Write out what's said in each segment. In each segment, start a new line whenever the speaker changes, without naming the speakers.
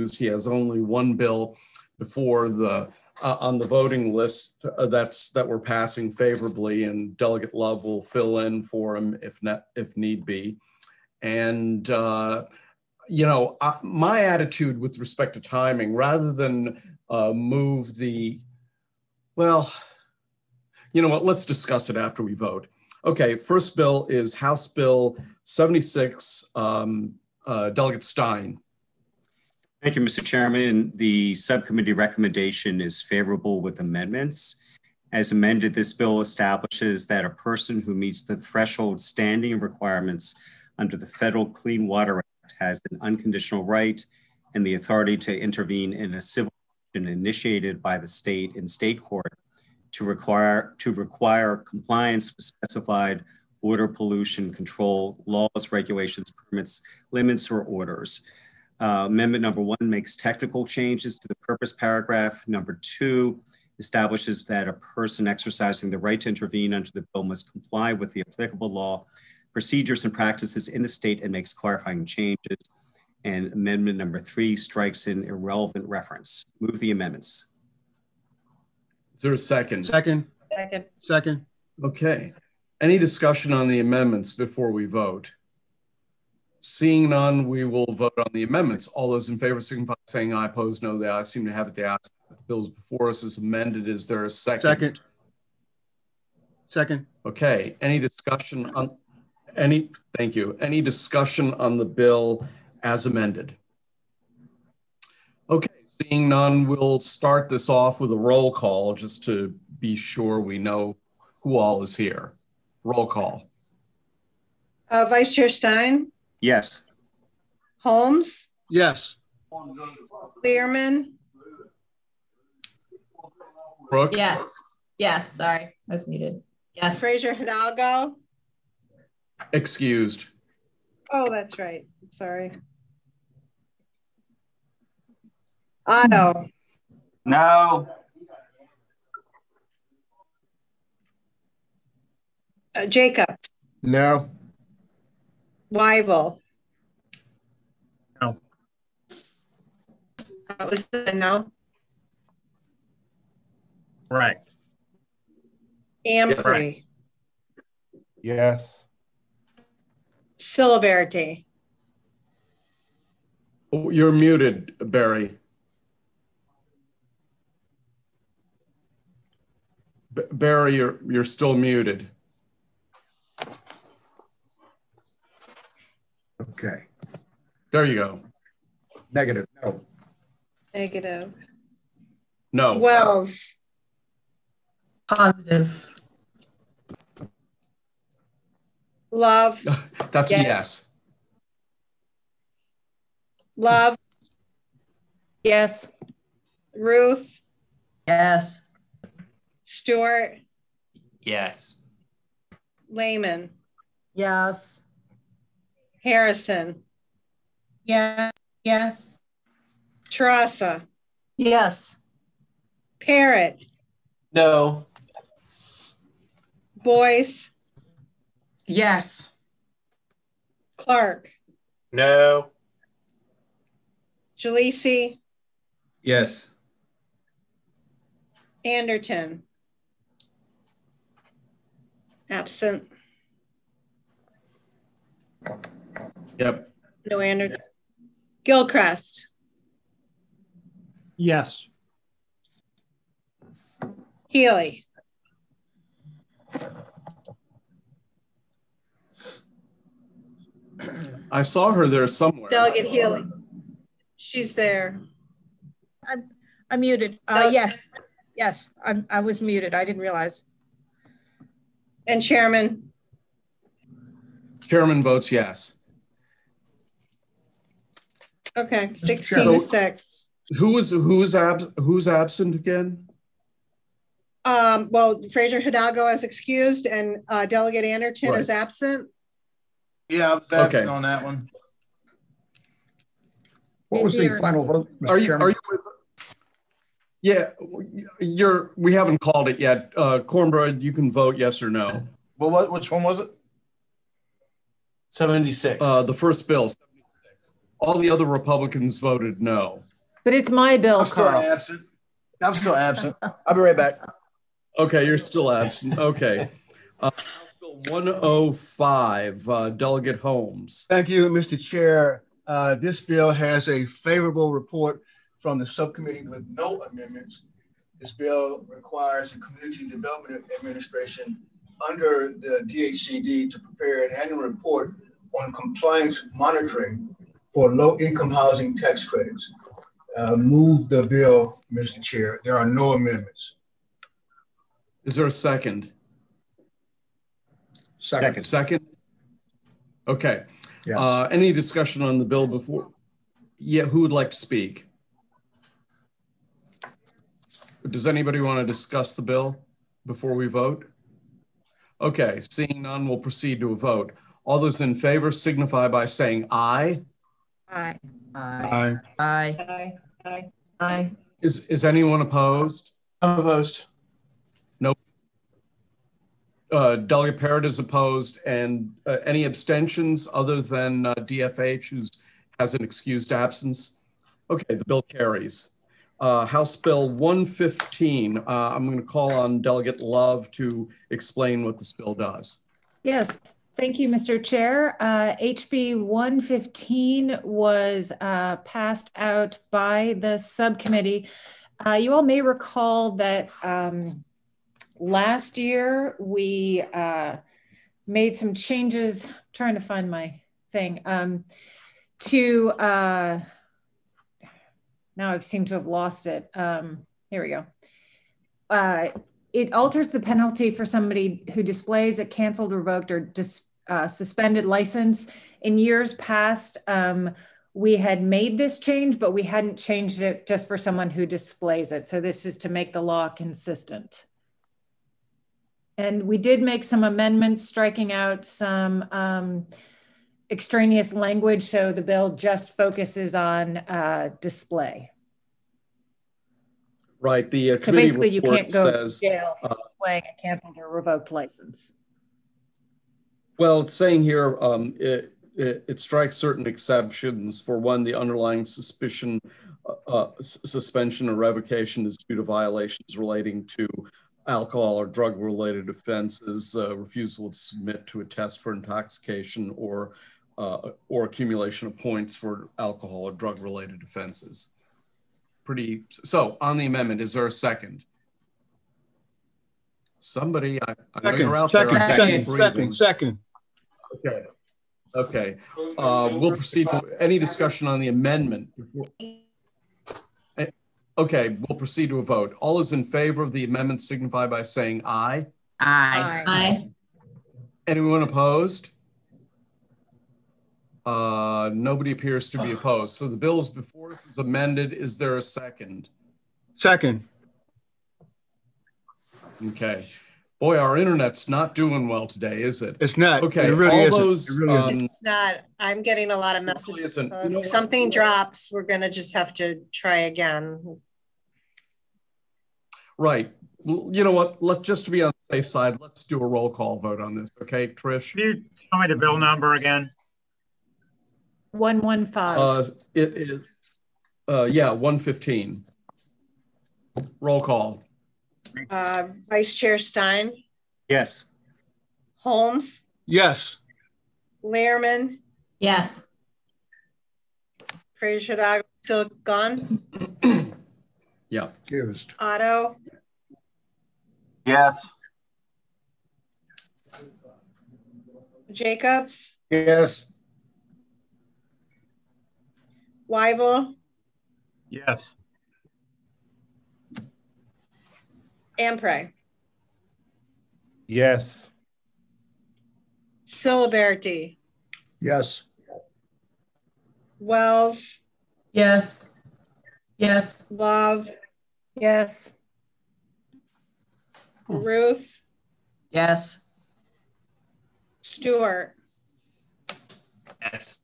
excused. He has only one bill before the, uh, on the voting list uh, that's, that we're passing favorably, and Delegate Love will fill in for him if not, if need be. And, uh, you know, uh, my attitude with respect to timing, rather than uh, move the, well, you know what, let's discuss it after we vote. Okay, first bill is House Bill 76, um, uh, Delegate Stein.
Thank you, Mr. Chairman. The subcommittee recommendation is favorable with amendments. As amended, this bill establishes that a person who meets the threshold standing requirements under the Federal Clean Water Act has an unconditional right and the authority to intervene in a civil action initiated by the state in state court to require to require compliance with specified water pollution control laws, regulations, permits, limits, or orders. Uh, amendment number one makes technical changes to the purpose paragraph. Number two establishes that a person exercising the right to intervene under the bill must comply with the applicable law, procedures, and practices in the state and makes clarifying changes. And amendment number three strikes an irrelevant reference. Move the amendments.
Is there a second?
Second,
Second.
second,
Okay. Any discussion on the amendments before we vote? Seeing none, we will vote on the amendments. All those in favor signify by saying aye. Opposed, no. The ayes seem to have it. The ayes. have it. The bills before us is amended. Is there a second?
second. Second,
Okay. Any discussion on any? Thank you. Any discussion on the bill as amended? Okay. Seeing none, we'll start this off with a roll call just to be sure we know who all is here. Roll call.
Uh, Vice Chair Stein,
Yes.
Holmes,
yes.
Lierman,
Brooke?
Yes. Yes. Sorry. I was muted. Yes.
Fraser Hidalgo.
Excused.
Oh, that's right. Sorry. Otto,
No.
uh, Jacob,
No.
Wivell.
No.
That was a no.
Right.
Amprey,
Yes.
Ciliberti,
Oh, You're muted, Barry. B- Barry, you're, you're still muted.
Okay,
There you go.
negative, no.
negative.
No.
Wells,
Positive.
Love,
That's a
Yes.
yes.
Love,
Yes.
Ruth,
Yes.
Stewart,
Yes.
Lehman.
Yes.
Harrison,
Yeah. Yes.
Terrasa,
Yes.
Parrott,
No.
Boyce,
Yes.
Clark,
No.
Jalisi,
Yes.
Anderton. Absent.
Yep.
No Anderton. Gilchrist,
Yes.
Healey,
I saw her there somewhere.
Delegate Healey. She's there.
I'm muted. Uh, yes, yes, I'm, I was muted. I didn't realize.
And Chairman,
Chairman votes yes.
Okay, 16
Chairman.
to 6.
Who was, who's abs, who's absent again?
Um, well, Fraser Hidalgo is excused and uh, Delegate Anderton
Right.
is absent.
Yeah, I was
Okay.
absent on that one.
What was the
Here.
final vote,
Are
Mr.
you, are you with? Yeah, you're, we haven't called it yet. Uh, Cornbread, you can vote yes or no.
Well, what, which one was it?
76.
Uh, the first bill, 76. All the other Republicans voted no.
But it's my bill,
I'm still
Carl.
absent. I'm still absent. I'll be right back.
Okay, you're still absent. Okay. Uh, House Bill 105, uh, Delegate Holmes.
Thank you, Mr. Chair. Uh, This bill has a favorable report from the subcommittee with no amendments. This bill requires the Community Development Administration under the DHCD to prepare an annual report on compliance monitoring for low-income housing tax credits. Uh, Move the bill, Mr. Chair. There are no amendments.
Is there a second?
Second.
Second? Okay.
Yes.
Uh, any discussion on the bill before? Yeah, who would like to speak? Does anybody want to discuss the bill before we vote? Okay, seeing none, we'll proceed to a vote. All those in favor signify by saying aye.
Aye.
Aye.
Aye.
Aye. Aye.
Aye.
Is, is anyone opposed?
I'm opposed.
Uh, Delegate Parrott is opposed and uh, any abstentions other than uh, DFH who has an excused absence? Okay, the bill carries. Uh, House Bill 115, uh, I'm going to call on Delegate Love to explain what this bill does.
Yes, thank you, Mr. Chair. Uh, HB 115 was uh, passed out by the subcommittee. Uh, You all may recall that um, last year we uh, made some changes, trying to find my thing, um, to, uh, now I seem to have lost it. Um, Here we go. Uh, it alters the penalty for somebody who displays a canceled, revoked, or dis, uh, suspended license. In years past, um, we had made this change, but we hadn't changed it just for someone who displays it. So this is to make the law consistent. And we did make some amendments, striking out some um, extraneous language. So the bill just focuses on uh, display.
Right, the uh,
So basically, you can't go to jail for
uh,
displaying a canceled or revoked license.
Well, it's saying here, um, it, it, it strikes certain exceptions. For one, the underlying suspicion, uh, uh, s- suspension or revocation is due to violations relating to alcohol or drug-related offenses, uh, refusal to submit to a test for intoxication or, uh, or accumulation of points for alcohol or drug-related offenses. Pretty, so on the amendment, is there a second? Somebody, I, I know you're out there.
Second, second, second, second.
Okay. Okay, uh, we'll proceed. to Any discussion on the amendment? before- Eh, Okay, we'll proceed to a vote. All those in favor of the amendment signify by saying aye.
Aye. Aye.
Anyone opposed? Uh, nobody appears to be opposed. So the bill is before us is amended. Is there a second?
Second.
Okay. Boy, our internet's not doing well today, is it?
It's not.
Okay,
It really
all
isn't.
those,
It really
um,
It's not, I'm getting a lot of messages.
isn't.
So
You know
if
what?
something drops, we're gonna just have to try again.
Right. Well, You know what? Let, just to be on the safe side, let's do a roll call vote on this, okay, Trish?
Can you tell me the bill number again?
115.
Uh, it is, uh, yeah, one fifteen. Roll call.
Uh, Vice Chair Stein,
Yes.
Holmes,
Yes.
Lierman?
Yes.
Fraser Hidalgo still gone,
Yeah.
Used.
Otto,
Yes.
Jacobs,
Yes.
Wivell,
Yes.
Amprey,
Yes.
Ciliberti,
Yes.
Wells. Yes. Yes.
Love,
Yes.
Ruth,
Yes.
Stewart,
Yes.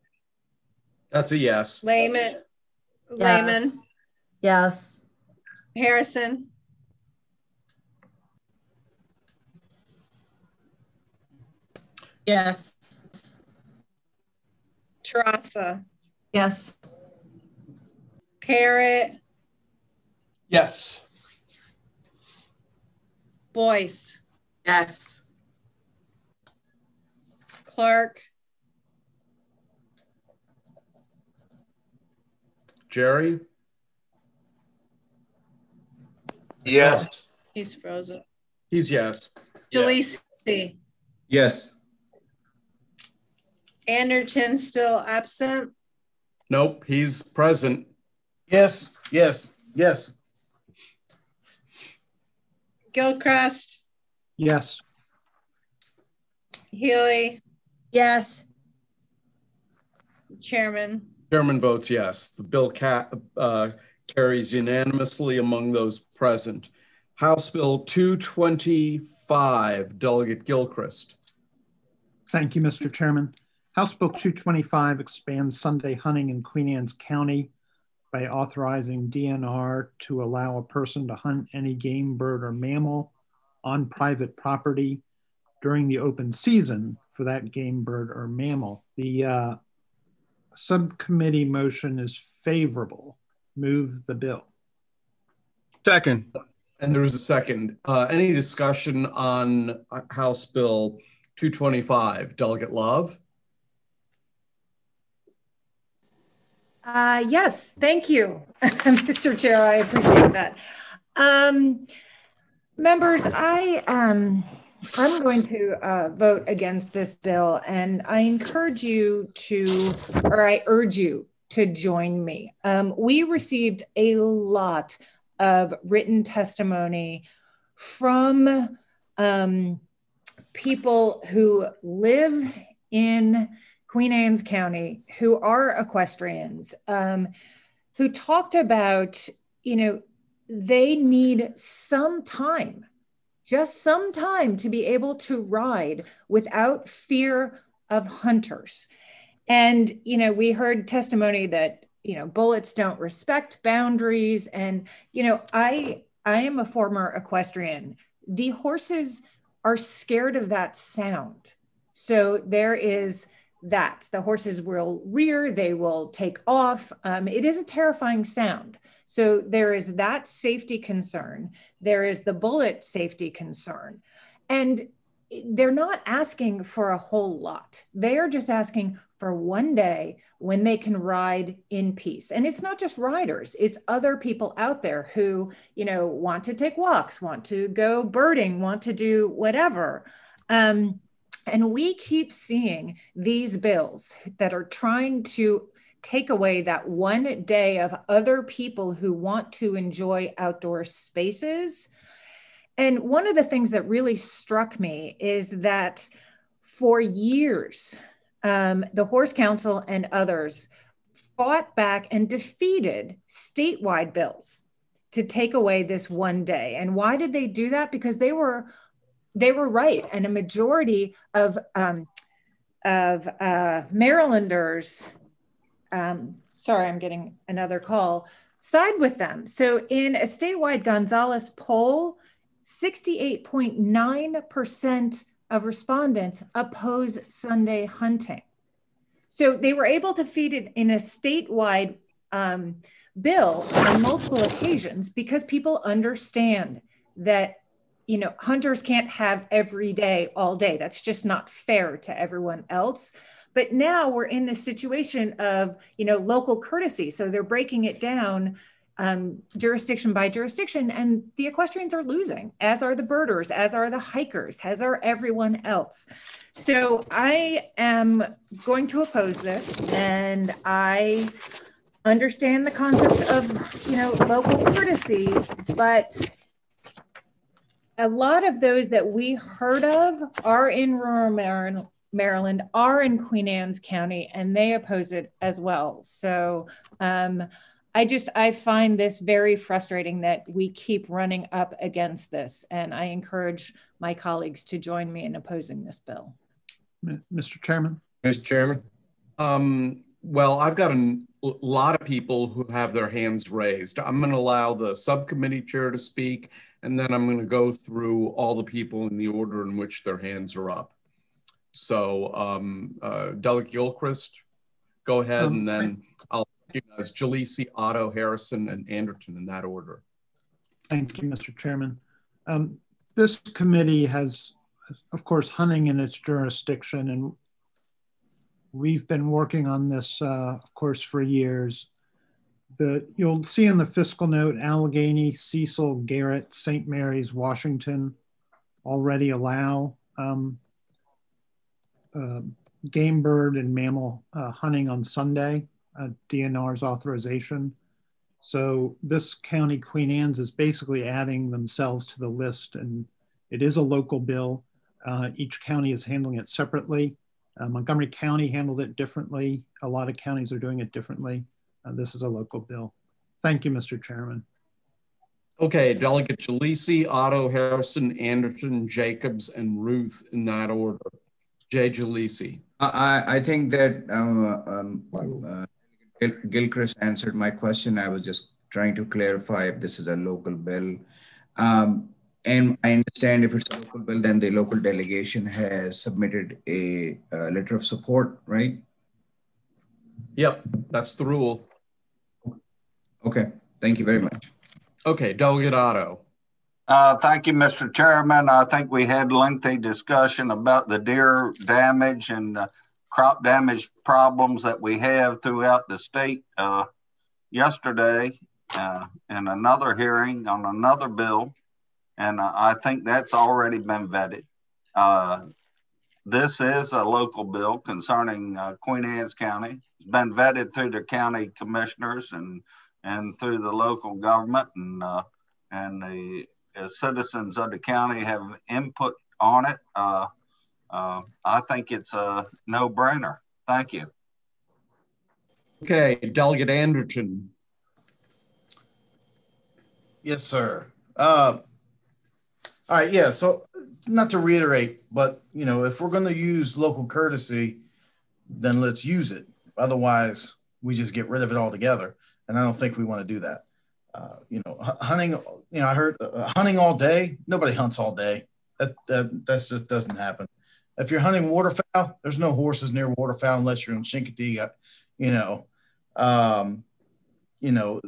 That's a yes.
Lehman, Lehman,
Yes.
Harrison,
Yes.
Terrasa,
Yes.
Parrott,
Yes.
Boyce,
Yes.
Clark,
Jerry?
Yes.
he's frozen.
He's yes.
Jalisi,
Yes.
Anderton still absent.
Nope, he's present.
Yes, yes, yes.
Gilchrist,
Yes.
Healey,
Yes.
Chairman.
Chairman votes yes. The bill ca- uh, carries unanimously among those present. House Bill 225, Delegate Gilchrist.
Thank you, Mr. Chairman. House Bill 225 expands Sunday hunting in Queen Anne's County by authorizing DNR to allow a person to hunt any game, bird, or mammal on private property during the open season for that game, bird, or mammal. The uh, subcommittee motion is favorable. Move the bill.
Second.
And there was a second. Uh, any discussion on House Bill 225, Delegate Love?
Uh, yes, thank you, Mr. Chair. I appreciate that. Um, members, I um, I'm going to uh, vote against this bill, and I encourage you to, or I urge you to join me. Um, we received a lot of written testimony from um, people who live in Queen Anne's County who are equestrians, um, who talked about, you know, they need some time, just some time to be able to ride without fear of hunters. And, you know, we heard testimony that, you know, bullets don't respect boundaries. And, you know, I, I am a former equestrian. The horses are scared of that sound. So there is that. The horses will rear, they will take off. Um, it is a terrifying sound. So there is that safety concern. There is the bullet safety concern. And they're not asking for a whole lot. They are just asking for one day when they can ride in peace. And it's not just riders, it's other people out there who, you know, want to take walks, want to go birding, want to do whatever. Um, and we keep seeing these bills that are trying to take away that one day of other people who want to enjoy outdoor spaces. And one of the things that really struck me is that for years, um, the Horse Council and others fought back and defeated statewide bills to take away this one day. And why did they do that? Because they were they were right, and a majority of um, of uh, Marylanders. Um, sorry, I'm getting another call. Side with them. So, in a statewide Gonzales poll, 68.9% of respondents oppose Sunday hunting. So, they were able to feed it in a statewide um, bill on multiple occasions because people understand that you know, hunters can't have every day all day. That's just not fair to everyone else. But now we're in this situation of, you know, local courtesy. So they're breaking it down um, jurisdiction by jurisdiction, and the equestrians are losing, as are the birders, as are the hikers, as are everyone else. So I am going to oppose this, and I understand the concept of, you know, local courtesy, but a lot of those that we heard of are in rural Maryland, are in Queen Anne's County, and they oppose it as well. So um, I just I find this very frustrating that we keep running up against this, and I encourage my colleagues to join me in opposing this bill.
Mr. Chairman.
Mr. Chairman.
Um, well, I've got a lot of people who have their hands raised. I'm going to allow the subcommittee chair to speak, and then I'm going to go through all the people in the order in which their hands are up. So, um, uh, Delegate Gilchrist, go ahead,
Um,
and then I'll recognize Jalisi, Otto, Harrison, and Anderton in that order.
Thank you, Mr. Chairman. Um, this committee has, of course, hunting in its jurisdiction, and we've been working on this, uh, of course, for years. You'll see in the fiscal note, Allegany, Cecil, Garrett, St. Mary's, Washington already allow um, uh, game bird and mammal uh, hunting on Sunday, uh, DNR's authorization. So this county, Queen Anne's, is basically adding themselves to the list, and it is a local bill. Uh, each county is handling it separately. Uh, Montgomery County handled it differently. A lot of counties are doing it differently. Uh, this is a local bill. Thank you, Mr. Chairman.
Okay, Delegate Jalisi, Otto, Harrison, Anderton, Jacobs, and Ruth in that order. Jay Jalisi.
I, I think that uh, um, uh, Gil Gilchrist answered my question. I was just trying to clarify if this is a local bill. Um, and I understand if it's a local bill, then the local delegation has submitted a, a letter of support, right?
Yep, that's the rule.
Okay, thank you very much.
Okay, Delegate Otto.
Uh, thank you, Mr. Chairman. I think we had lengthy discussion about the deer damage and uh, crop damage problems that we have throughout the state uh, yesterday uh, in another hearing on another bill. And I think that's already been vetted. Uh, this is a local bill concerning uh, Queen Anne's County. It's been vetted through the county commissioners and and through the local government and and the citizens of the county have input on it. Uh, uh, I think it's a no brainer. Thank you.
Okay, Delegate Anderton.
Yes, sir. Uh, all right, yeah. So, not to reiterate, but you know, if we're going to use local courtesy, then let's use it. Otherwise, we just get rid of it altogether, and I don't think we want to do that. Uh, you know, hunting. You know, I heard uh, hunting all day. Nobody hunts all day. That that that's just doesn't happen. If you're hunting waterfowl, there's no horses near waterfowl unless you're in Chincoteague. Uh, you know, um, you know.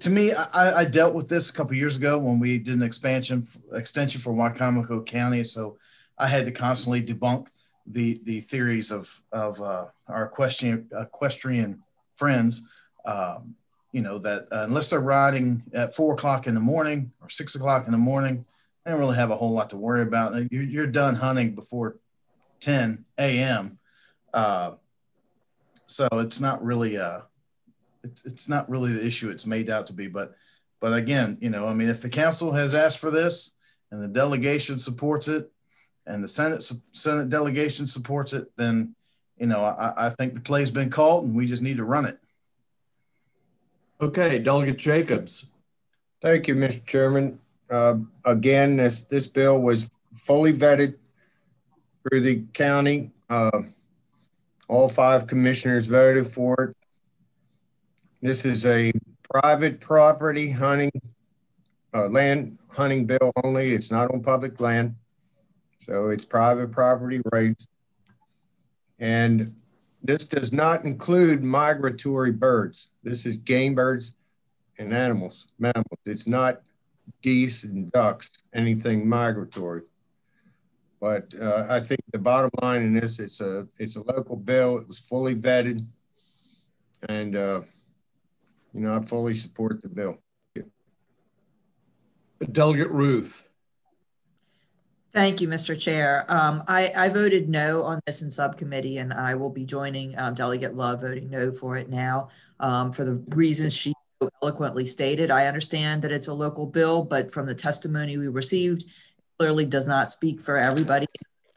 To me, I, I, dealt with this a couple years ago when we did an expansion extension for Wicomico County. So I had to constantly debunk the the theories of of uh, our equestrian equestrian friends. Um, you know that uh, unless they're riding at four o'clock in the morning or six o'clock in the morning, they don't really have a whole lot to worry about. You're, you're done hunting before 10 a.m. Uh, so it's not really uh, it's it's not really the issue it's made out to be. But but again, you know, I mean, if the council has asked for this and the delegation supports it, and the Senate Senate delegation supports it, then you know I, I think the play's been called and we just need to run it.
Okay, Delegate Jacobs.
Thank you, Mr. Chairman. Uh, again, this this bill was fully vetted through the county. Uh, all five commissioners voted for it. This is a private property hunting uh, land hunting bill only. It's not on public land, so it's private property rights. And this does not include migratory birds. This is game birds and animals, mammals. It's not geese and ducks, anything migratory. But uh, I think the bottom line in this, it's a it's a local bill. It was fully vetted, and uh, you know I fully support the bill.
Delegate Ruth.
Thank you, Mr. Chair. Um, I, I, voted no on this in subcommittee, and I will be joining um, Delegate Love voting no for it now um, for the reasons she eloquently stated. I understand that it's a local bill, but from the testimony we received, clearly does not speak for everybody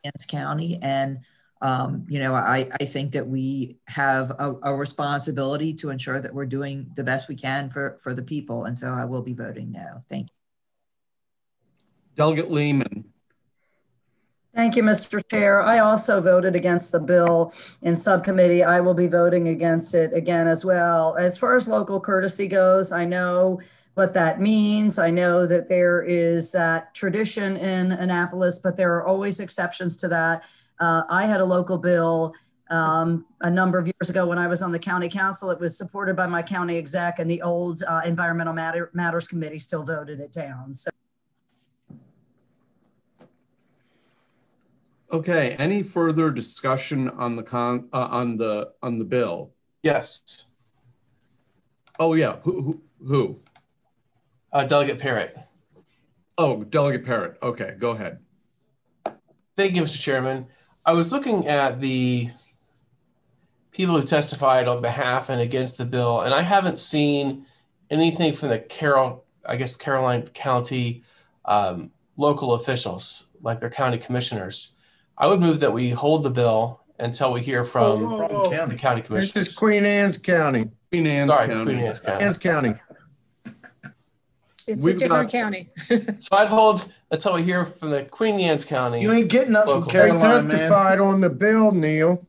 in this county. And, um, you know, I, I think that we have a, a responsibility to ensure that we're doing the best we can for, for the people. And so I will be voting no. Thank you.
Delegate Lehman.
Thank you, Mr. Chair. I also voted against the bill in subcommittee. I will be voting against it again as well. As far as local courtesy goes, I know what that means. I know that there is that tradition in Annapolis, but there are always exceptions to that. Uh, I had a local bill Um, a number of years ago when I was on the county council, it was supported by my county exec and the old uh, environmental matter, matters committee still voted it down. So
Okay, any further discussion on the con, uh, on the, on the bill?
Yes.
Oh, yeah, who, who, who?
Uh, Delegate Parrott.
Oh, Delegate Parrott, okay, go ahead.
Thank you, Mr. Chairman. I was looking at the people who testified on behalf and against the bill, and I haven't seen anything from the Carroll, I guess Caroline County um, local officials, like their county commissioners. I would move that we hold the bill until we hear from oh, oh, oh.
Wrong
the
county.
county
This is Queen Anne's County.
Queen Anne's
Sorry,
County.
Queen Anne's County.
Anne's County.
It's
We've
a different
got-
county.
So I'd hold until we hear from the Queen Anne's County.
You ain't getting that from
Local.
They
Caroline, man.
testified on the bill, Neil.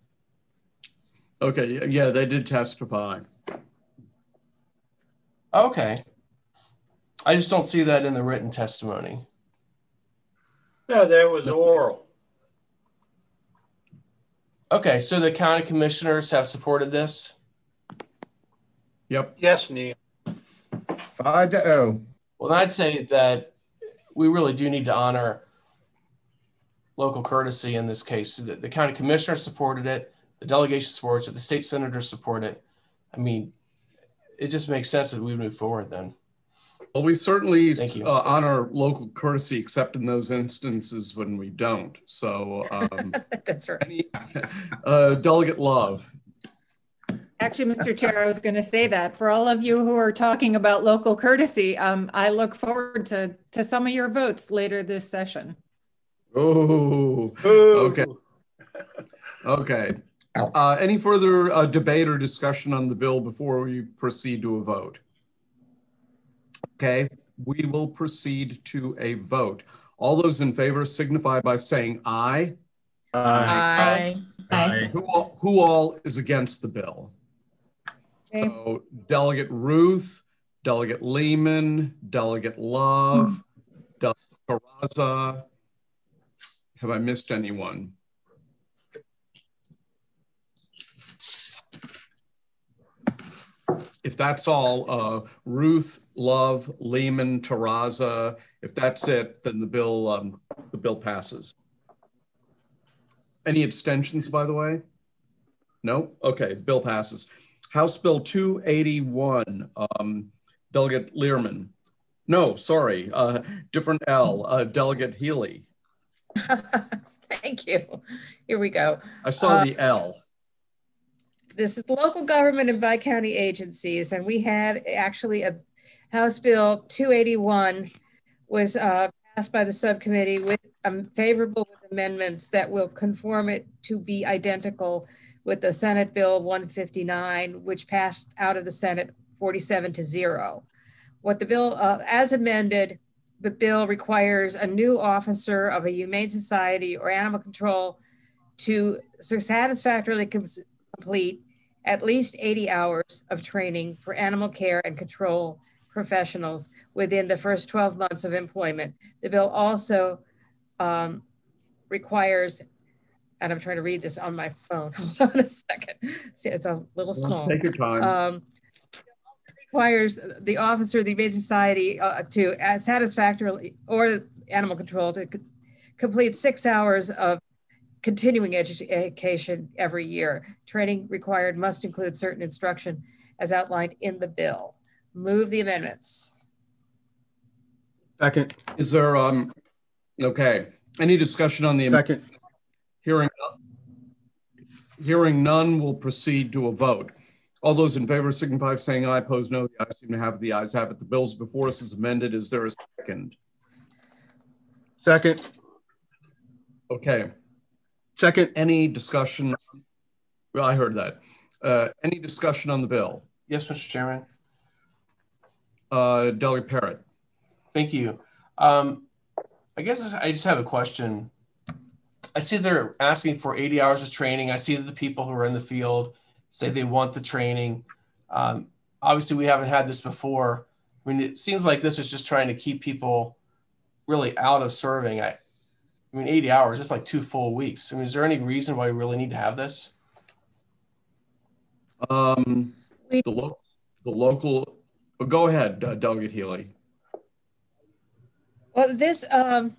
Okay, yeah, yeah, they did testify.
Okay. I just don't see that in the written testimony.
No, there was oral.
Okay, so the county commissioners have supported this.
Yep,
Yes, Neil.
Five to oh.
Well, I'd say that we really do need to honor local courtesy in this case. The, the county commissioner supported it, the delegation supports it, the state senators support it. I mean, it just makes sense that we move forward then.
Well, we certainly uh, honor local courtesy, except in those instances when we don't. So, um,
That's right.
any- uh, Delegate Love,
Actually, Mr. Chair, I was going to say that for all of you who are talking about local courtesy, um, I look forward to, to some of your votes later this session.
oh, okay. Okay. Uh, any further uh, debate or discussion on the bill before we proceed to a vote? Okay, we will proceed to a vote. All those in favor signify by saying aye.
Uh,
Aye.
Who all, who all is against the bill?
Okay.
So Delegate Ruth, Delegate Lehman, Delegate Love, Delegate Terrasa. Have I missed anyone? If that's all, uh, Ruth, Love, Lehman, Terrasa, if that's it, then the bill, um, the bill passes. Any abstentions, by the way? No? Okay, bill passes. House Bill 281, um, Delegate Lierman. No, sorry, uh, different L, uh, Delegate Healey.
Thank you. Here we go.
I saw
Uh,
the L.
This is local government and bi-county agencies, and we have actually a House Bill 281 was uh, passed by the subcommittee with um, favorable amendments that will conform it to be identical with the Senate Bill 159, which passed out of the Senate 47 to zero. What the bill, uh, as amended, the bill requires a new officer of a humane society or animal control to satisfactorily com- complete at least 80 hours of training for animal care and control professionals within the first 12 months of employment. The bill also um, requires, and I'm trying to read this on my phone. Hold on a second. See, it's a little small.
Take your time.
Um, requires the officer of the Humane Society uh, to uh, satisfactorily, or animal control, to complete six hours of continuing edu- education every year. Training required must include certain instruction as outlined in the bill. Move the amendments.
Second,
Is there, um, okay, any discussion on the?
second,
Hearing, hearing none, we'll proceed to a vote. All those in favor signify by saying aye, opposed no. The ayes seem to have, the ayes have it. The bills before us is amended. Is there a second?
second,
Okay,
second,
any discussion? Well, I heard that. Uh, any discussion on the bill?
Yes, Mr. Chairman.
Uh, Delegate Parrott.
Thank you. Um, I guess I just have a question. I see they're asking for 80 hours of training. I see that the people who are in the field say they want the training. Um, obviously, we haven't had this before. I mean, it seems like this is just trying to keep people really out of serving. I, I mean, 80 hours, it's like two full weeks. I mean, is there any reason why we really need to have this?
Um, the, lo- the local, go ahead, uh, Delegate Healey.
Well, this um,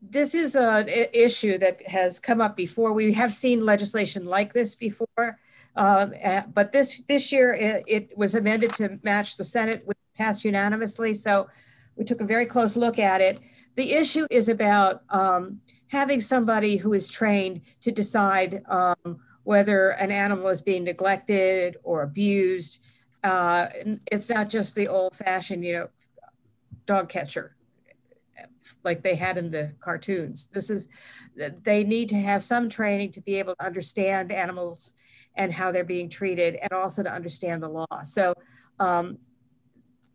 this is an issue that has come up before. We have seen legislation like this before, um, but this this year it, it, was amended to match the Senate, which passed unanimously. So we took a very close look at it. The issue is about um, having somebody who is trained to decide um, whether an animal is being neglected or abused. Uh, it's not just the old-fashioned, you know, dog catcher like they had in the cartoons. This is, they need to have some training to be able to understand animals and how they're being treated and also to understand the law. So um,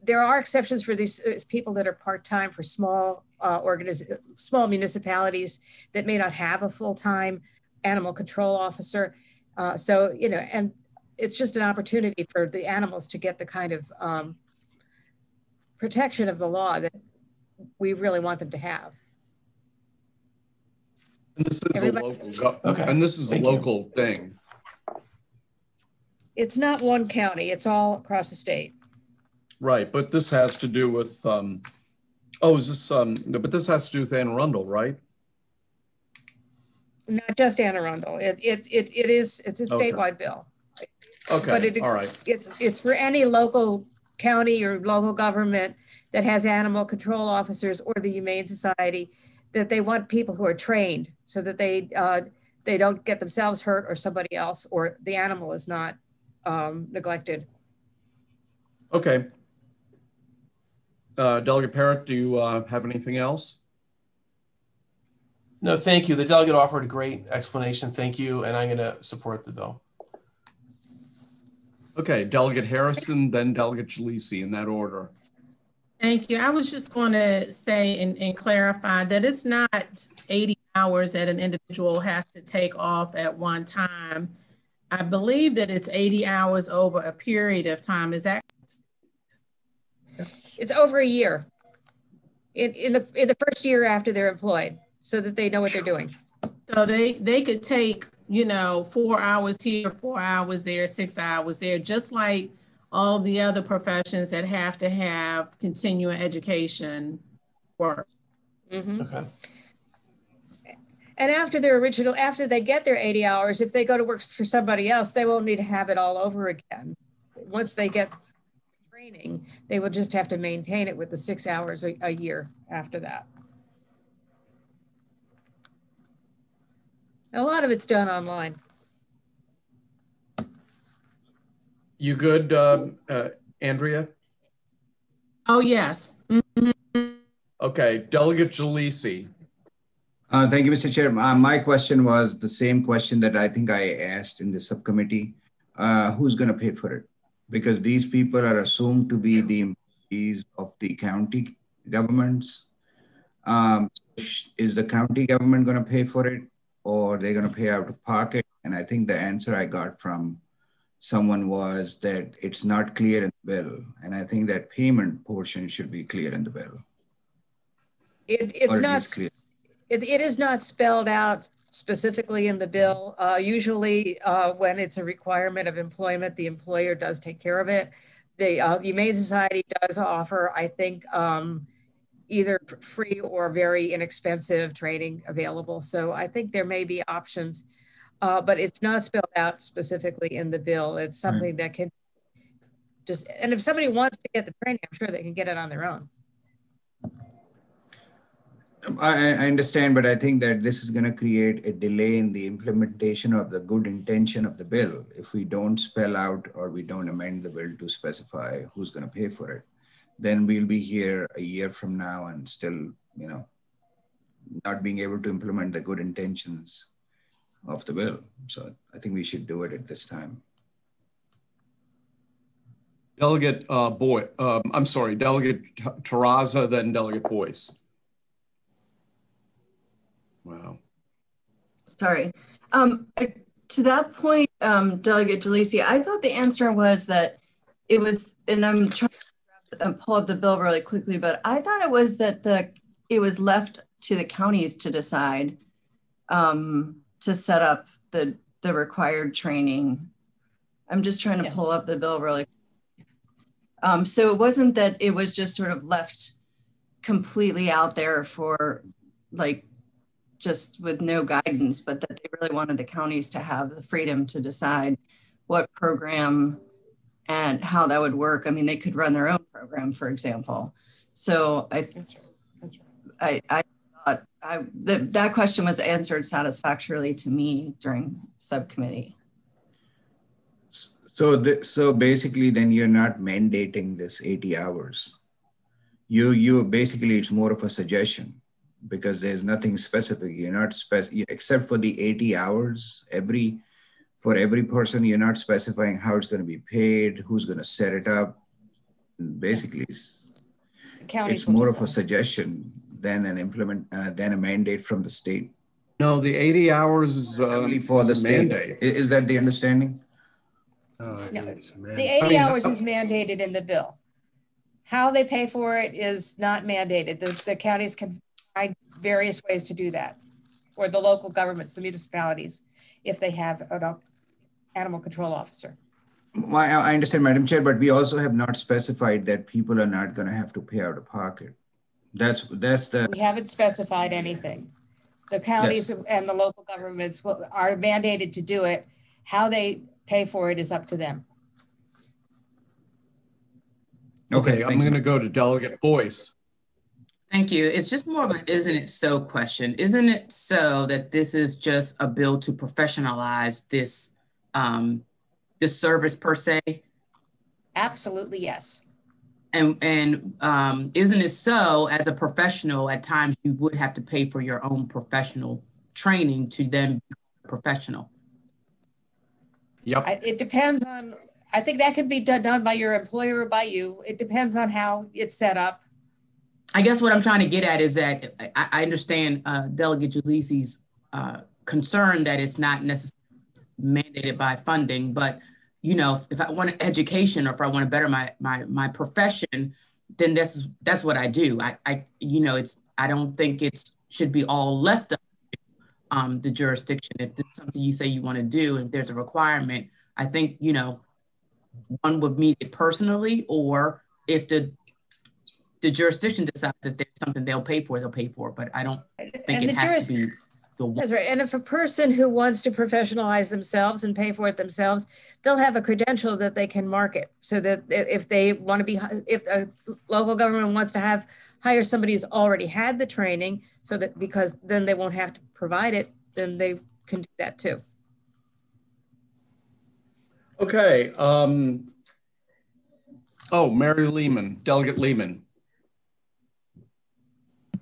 there are exceptions for these people that are part-time for small uh, organiz- small municipalities that may not have a full-time animal control officer. Uh, so, you know, and it's just an opportunity for the animals to get the kind of um, protection of the law that we really want them to have.
And this is Everybody? a local, okay. and this is Thank a local you. thing.
It's not one county; it's all across the state.
Right, but this has to do with. Um, oh, is this? Um, but this has to do with Anne Arundel, right?
Not just Anne Arundel. It it it, it is. It's a statewide okay. bill.
Okay. But it, all right.
It's it's for any local county or local government that has animal control officers or the Humane Society that they want people who are trained so that they uh, they don't get themselves hurt or somebody else or the animal is not um, neglected.
Okay. Uh, Delegate Parrott, do you uh, have anything else?
No, thank you. The delegate offered a great explanation. Thank you, and I'm going to support the bill.
Okay, Delegate Harrison, then Delegate Jalisi in that order.
Thank you. I was just going to say and, and, clarify that it's not 80 hours that an individual has to take off at one time. I believe that it's 80 hours over a period of time. Is that?
It's over a year. In, in the in the first year after they're employed, so that they know what they're doing.
So they they could take you know four hours here, four hours there, six hours there, just like all the other professions that have to have continuing education work.
Mm-hmm. Okay. And after their original, after they get their 80 hours, if they go to work for somebody else, they won't need to have it all over again. Once they get training, they will just have to maintain it with the six hours a, a year after that. A lot of it's done online.
You good, uh, uh, Andrea?
Oh, yes.
Mm-hmm. Okay, Delegate Jalisi.
Uh, thank you, Mr. Chair. Uh, my question was the same question that I think I asked in the subcommittee. Uh, who's going to pay for it? Because these people are assumed to be the employees of the county governments. Um, is the county government going to pay for it or they're going to pay out of pocket? And I think the answer I got from someone was that it's not clear in the bill. And I think that payment portion should be clear in the bill.
It, it's not, it, it is not spelled out specifically in the bill. Uh, usually uh, when it's a requirement of employment, the employer does take care of it. The uh, Humane Society does offer, I think, um, either free or very inexpensive training available. So I think there may be options uh, but it's not spelled out specifically in the bill. It's something right. that can just, and if somebody wants to get the training, I'm sure they can get it on their own.
I, I understand, but I think that this is going to create a delay in the implementation of the good intention of the bill if we don't spell out or we don't amend the bill to specify who's going to pay for it. Then we'll be here a year from now and still, you know, not being able to implement the good intentions of the bill. So I think we should do it at this time.
Delegate uh, Boy, um, I'm sorry, Delegate Terrasa, then Delegate Boyce. Wow.
Sorry. Um, to that point, um, Delegate Jalisi, I thought the answer was that it was, and I'm trying to pull up the bill really quickly, but I thought it was that the it was left to the counties to decide um, to set up the the required training I'm just trying to pull up the bill really. Um, so it wasn't that it was just sort of left completely out there for like just with no guidance, but that they really wanted the counties to have the freedom to decide what program and how that would work. I mean, they could run their own program, for example. So I, I, I thought I, the, that question was answered satisfactorily to me during subcommittee.
So, the, so basically, then you're not mandating this 80 hours. You, you basically, it's more of a suggestion because there's nothing specific. You're not spec except for the 80 hours every for every person. You're not specifying how it's going to be paid, who's going to set it up. Basically, it's, it's more of a suggestion than an implement uh, than a mandate from the state.
No, the 80 hours is uh,
for the
is a
state.
mandate.
Is is that the understanding?
No, the 80 hours is mandated in the bill. How they pay for it is not mandated. The, the counties can find various ways to do that, or the local governments, the municipalities, if they have an animal control officer.
Well, I I understand, Madam Chair, but we also have not specified that people are not going to have to pay out of pocket. That's that's the
We haven't specified anything. The counties and the local governments are mandated to do it. How they pay for it is up to them.
Okay, I'm going to go to Delegate Boyce.
Thank you. It's just more of an isn't it so question. Isn't it so that this is just a bill to professionalize this um, this service per se?
Absolutely, yes.
And and um, isn't it so as a professional at times you would have to pay for your own professional training to then be professional?
Yep.
I- It depends on, I think that could be done, done by your employer or by you. It depends on how it's set up.
I guess what I'm trying to get at is that I, I understand uh, Delegate Jalisi's uh, concern that it's not necessarily mandated by funding, but you know, if I want education or if I want to better my my my profession, then that's that's what I do. I, I you know, it's I don't think it's should be all left up to um, the jurisdiction. If this is something you say you want to do, if there's a requirement, I think you know, one would meet it personally, or if the the jurisdiction decides that there's something they'll pay for, they'll pay for. But I don't think
And
it has to be the.
That's right. And if a person who wants to professionalize themselves and pay for it themselves, they'll have a credential that they can market so that if they want to be, if a local government wants to have, hire somebody who's already had the training so that because then they won't have to provide it, then they can do that too.
Okay. Um, oh, Mary Lehman, Delegate Lehman.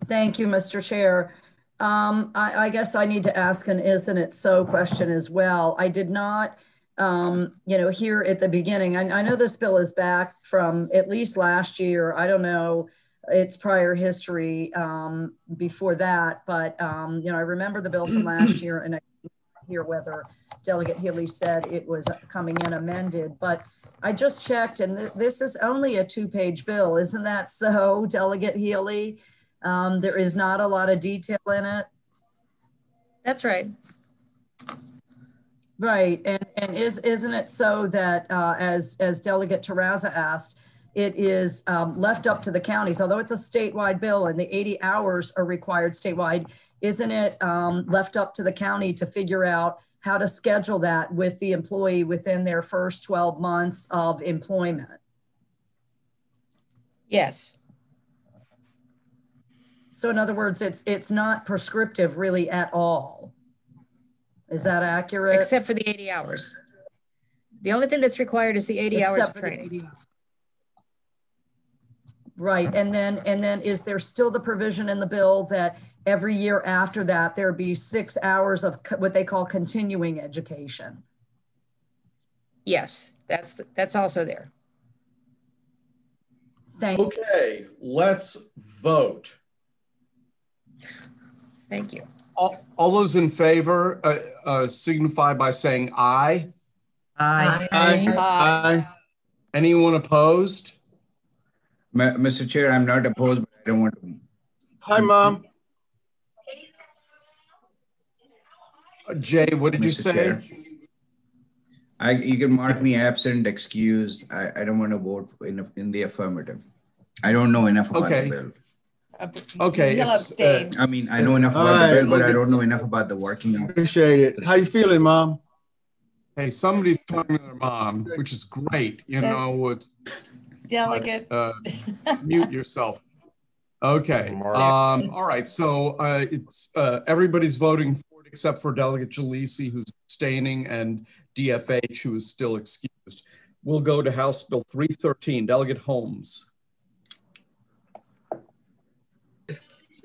Thank you, Mr. Chair. Um, I, I guess I need to ask an isn't it so question as well. I did not, um, you know, here at the beginning, I, I know this bill is back from at least last year. I don't know its prior history um, before that, but, um, you know, I remember the bill from last year and I hear whether Delegate Healey said it was coming in amended, but I just checked and th- this is only a two page bill. Isn't that so, Delegate Healey? Um, there is not a lot of detail in it.
That's right.
Right, and and is isn't it so that uh, as as Delegate Terrasa asked, it is um, left up to the counties, although it's a statewide bill and the 80 hours are required statewide. Isn't it um, left up to the county to figure out how to schedule that with the employee within their first 12 months of employment?
Yes.
So in other words, it's it's not prescriptive really at all. Is that accurate?
Except for the 80 hours. The only thing that's required is the 80 hours of training.
Right, and then, and then is there still the provision in the bill that every year after that, there be six hours of co- what they call continuing education?
Yes, that's that's also there.
Thank
Okay, let's vote.
Thank you.
All, all those in favor uh, uh, signify by saying aye.
Aye.
Aye. Aye.
Anyone opposed?
Ma- Mr. Chair, I'm not opposed, but I don't want to.
Hi, Mom.
Jay, what did you say?
Chair. I, you can mark me absent, excused. I, I don't want to vote in, in the affirmative. I don't know enough about
Okay.
the bill.
Okay.
He'll
it's, uh.
I mean, I know enough
All
about the
right.
bill, but I don't know enough about the working of.
Appreciate it. How you feeling, Mom?
Hey, somebody's talking to their mom, which is great. You
That's-
know, it's,
Delegate.
uh, mute yourself. Okay. Um, all right. So uh, it's uh, everybody's voting for it except for Delegate Jalisi, who's abstaining, and DFH, who is still excused. We'll go to House Bill 313. Delegate Holmes.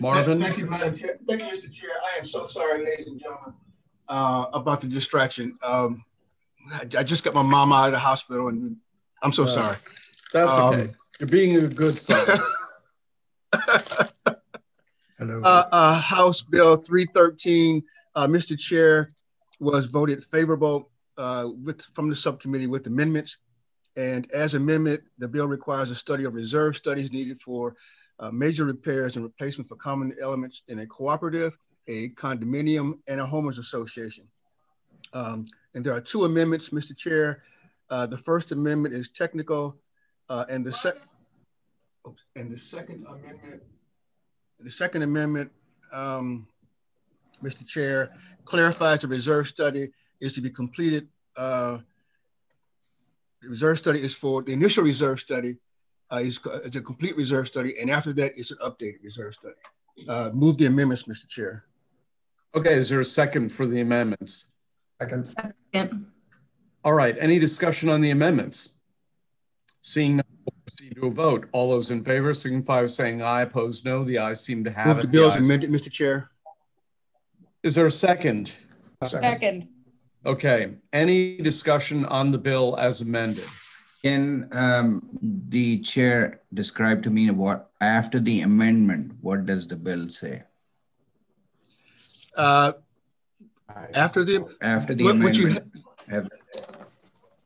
Marvin?
Thank you, Madam Chair. Thank you, Mr. Chair. I am so sorry, ladies and gentlemen, uh, about the distraction. Um, I, I just got my mom out of the hospital and I'm so
Uh,
sorry.
That's
Um,
okay. You're being a good son.
Uh, uh, House Bill 313, uh, Mr. Chair, was voted favorable uh, with, from the subcommittee with amendments. And as amendment, the bill requires a study of reserve studies needed for uh, major repairs and replacement for common elements in a cooperative, a condominium, and a homeowners association. Um, and there are two amendments, Mr. Chair. Uh, the first amendment is technical, uh, and the sec, oops, and the second amendment the Second Amendment, um, Mr. Chair, clarifies the reserve study is to be completed. Uh, the reserve study is for the initial reserve study uh, is it's a complete reserve study, and after that, it's an updated reserve study. Uh, move the amendments, Mr. Chair.
Okay, is there a second for the amendments?
Second. Second.
All right, any discussion on the amendments? Seeing none, we'll proceed to a vote. All those in favor signify by saying aye, opposed no. The ayes seem to have
Move
it.
the bill as
ayes-
amended, Mr. Chair.
Is there a second?
Second.
Okay, any discussion on the bill as amended?
Can um, the chair describe to me what, after the amendment, what does the bill say?
Uh, after the
After the
What- what you
amendment, have,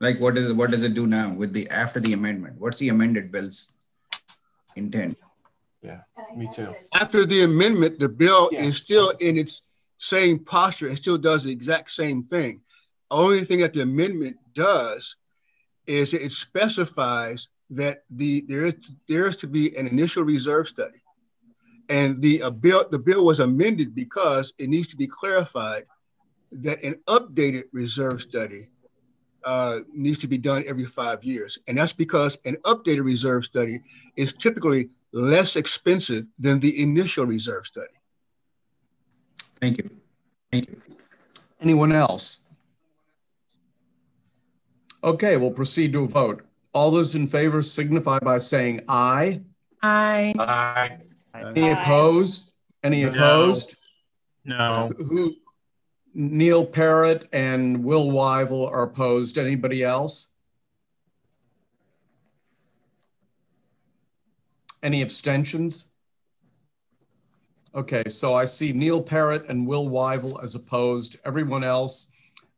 like what is what does it do now with the after the amendment? What's the amended bill's intent?
Yeah, me too.
after the amendment, the bill is still in its same posture. It still does the exact same thing. Only thing that the amendment does is it specifies that the there is there is to be an initial reserve study, and the uh, bill the bill was amended because it needs to be clarified that an updated reserve study uh, needs to be done every five years, and that's because an updated reserve study is typically less expensive than the initial reserve study.
Thank you. Thank you.
Anyone else? Okay, we'll proceed to a vote. All those in favor signify by saying aye.
Aye.
Aye.
Any opposed? Any opposed?
No.
Who? Neil Parrott and Will Wivell are opposed. Anybody else? Any abstentions? Okay, so I see Neil Parrott and Will Wivell as opposed. Everyone else,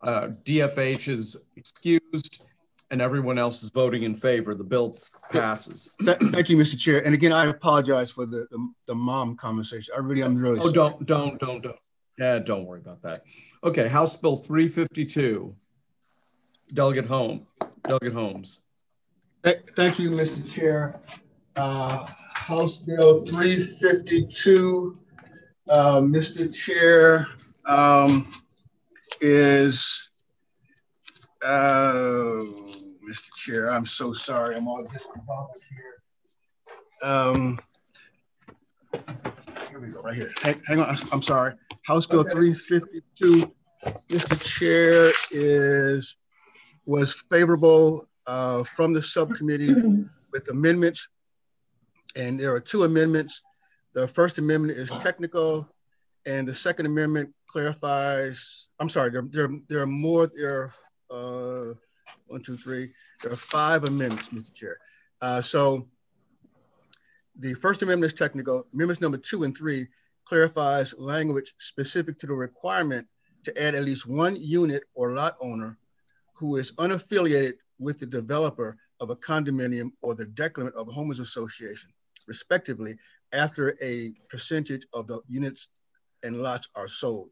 uh, DFH is excused, and everyone else is voting in favor. The bill passes.
Thank you, Mr. Chair. And again, I apologize for the, the, the mom conversation. I really, I'm really
Oh,
sorry.
don't, don't, don't, don't. Yeah, don't worry about that. Okay, House Bill 352. Delegate Home, Delegate Holmes.
Thank you, Mr. Chair. Uh, House Bill 352, uh, Mr. Chair, um, is, uh, Mr. Chair, I'm so sorry. I'm all discombobulated here. Um, here we go, right here. Hang, hang on, I'm sorry. House Bill 352, Mr. Chair, is, was favorable uh, from the subcommittee with amendments. And there are two amendments. The first amendment is technical, and the second amendment clarifies, I'm sorry, there, there, there are more, there are uh, one, two, three, there are five amendments, Mr. Chair. Uh, so the first amendment is technical. Amendments number two and three clarifies language specific to the requirement to add at least one unit or lot owner who is unaffiliated with the developer of a condominium or the declarant of a homeowners association, respectively, after a percentage of the units and lots are sold.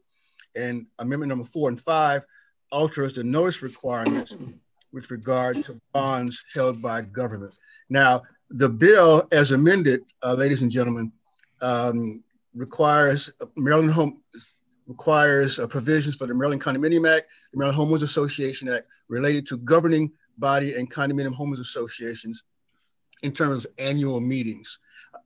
And amendment number four and five alters the notice requirements with regard to bonds held by government. Now, the bill as amended, uh, ladies and gentlemen, um, requires Maryland Home requires uh, provisions for the Maryland Condominium Act, the Maryland Homeowners Association Act related to governing body and condominium homeowners associations in terms of annual meetings.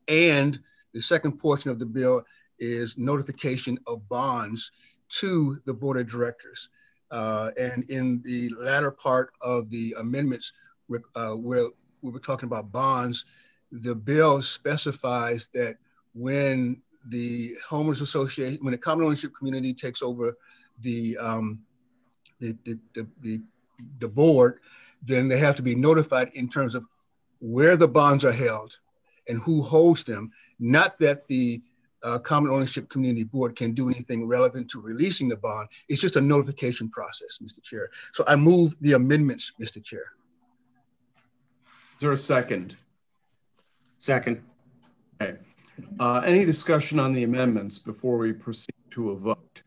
And the second portion of the bill is notification of bonds to the board of directors. Uh, and in the latter part of the amendments, uh, where we were talking about bonds, the bill specifies that when the homeowners association, when the common ownership community takes over the, um, the, the, the, the, the board, then they have to be notified in terms of where the bonds are held and who holds them. Not that the uh, Common Ownership Community Board can do anything relevant to releasing the bond. It's just a notification process, Mr. Chair. So I move the amendments, Mr. Chair.
Is there a second?
Second.
Okay. Uh, any discussion on the amendments before we proceed to a vote?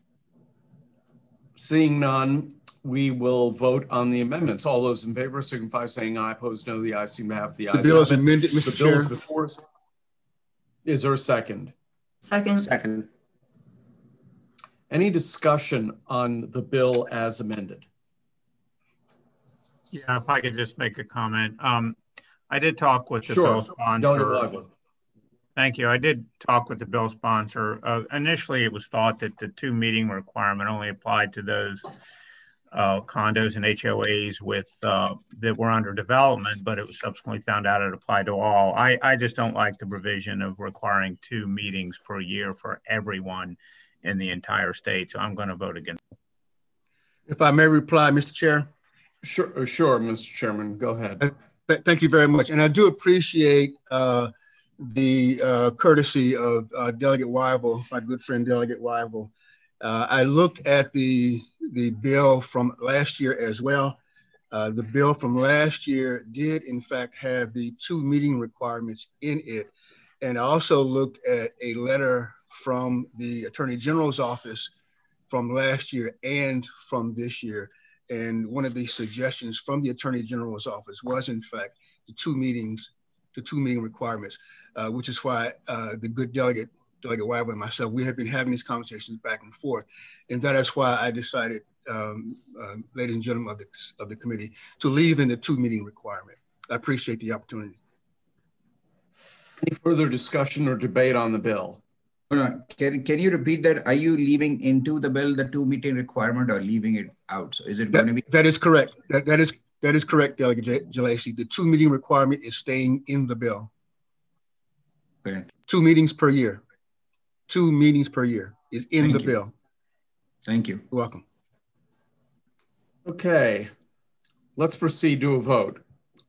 Seeing none, we will vote on the amendments. All those in favor signify saying aye. Opposed, no. The ayes seem to have the ayes.
The bill is amended, Mr.
The bill is before us. Is there a second?
Second.
Second.
Any discussion on the bill as amended?
Yeah, if I could just make a comment. Um, I did talk with the
Sure.
bill
Delegate
sponsor.
Lively.
Thank you. I did talk with the bill sponsor. Uh, initially, it was thought that the two meeting requirement only applied to those uh, condos and HOAs with uh, that were under development, but it was subsequently found out it applied to all. I, I just don't like the provision of requiring two meetings per year for everyone in the entire state. So I'm going to vote against.
If I may reply, Mr. Chair.
Sure, uh, sure, Mr. Chairman, go ahead.
Th- thank you very much. And I do appreciate uh, the uh, courtesy of uh, Delegate Wivell, my good friend Delegate Wivell. Uh, I looked at the, the bill from last year as well. Uh, the bill from last year did in fact have the two meeting requirements in it. And I also looked at a letter from the Attorney General's office from last year and from this year. And one of the suggestions from the Attorney General's office was, in fact, the two meetings, the two meeting requirements, uh, which is why uh, the good delegate, Delegate Wivell and myself, we have been having these conversations back and forth. And that is why I decided, um, uh, ladies and gentlemen of the, of the committee, to leave in the two meeting requirement. I appreciate the opportunity.
Any further discussion or debate on the bill?
Hold on. Can, can you repeat that? Are you leaving into the bill the two meeting requirement or leaving it out? So is it going to be?
That is correct. That, that is that is correct, Delegate J- Jalisi. The two meeting requirement is staying in the bill.
Okay.
Two meetings per year. Two meetings per year is in
Thank
the
you.
bill.
Thank you.
You're welcome.
Okay, let's proceed to a vote.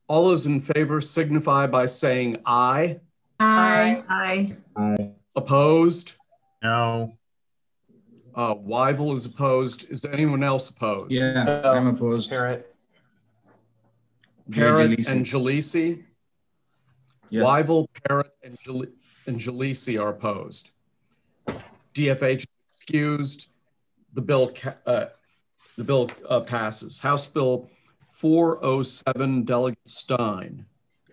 All those in favor signify by saying aye.
Aye.
Aye.
Opposed?
No.
Uh, Wivell is opposed. Is anyone else opposed?
Yeah, I'm opposed.
Parrott.
Parrott
Jalisi.
and Jalisi?
Yes.
Wivell, Parrott, and Jal- and Jalisi are opposed. DFH is excused. The bill, uh, the bill uh, passes. House Bill 407, Delegate Stein.